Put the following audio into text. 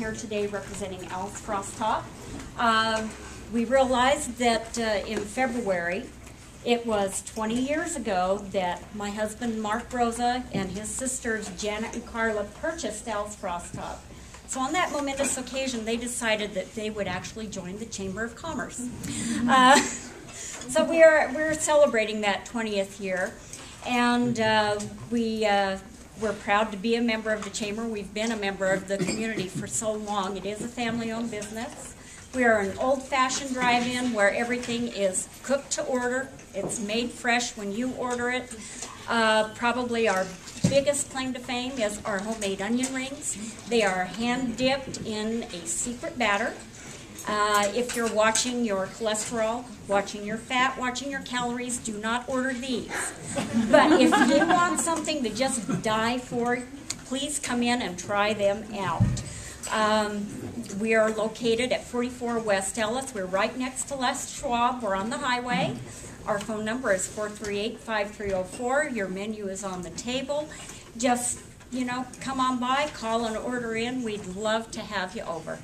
here today representing Al's Frostop. Um, we realized that uh, in February, it was 20 years ago that my husband Mark Rosa and his sisters Janet and Carla purchased Al's Frostop. So on that momentous occasion, they decided that they would actually join the Chamber of Commerce. Uh, so we are we're celebrating that 20th year, and uh, we uh, we're proud to be a member of the chamber. We've been a member of the community for so long. It is a family-owned business. We are an old-fashioned drive-in where everything is cooked to order. It's made fresh when you order it. Uh, probably our biggest claim to fame is our homemade onion rings. They are hand dipped in a secret batter. Uh, if you're watching your cholesterol, watching your fat, watching your calories, do not order these. But if you want something to just die for, please come in and try them out. Um, we are located at 44 West Ellis. We're right next to Les Schwab. We're on the highway. Our phone number is 438-5304. Your menu is on the table. Just, you know, come on by, call and order in. We'd love to have you over.